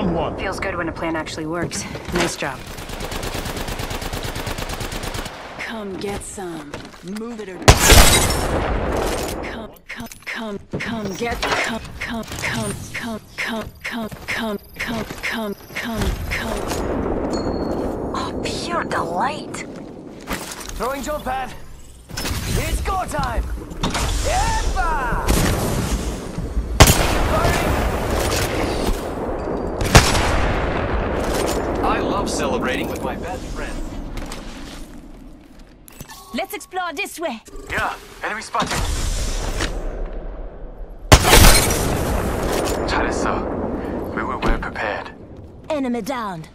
Feels good when a plan actually works. Nice job. Come get some. Move it or come, come, come, come, get, come, come, come, come, come, come, come, come, come, come, come. Oh, pure delight. Throwing jump pad. It's go time. Epa! love celebrating with my best friend. Let's explore this way. Yeah, enemy spotted. 잘했어. We were well prepared. Enemy downed.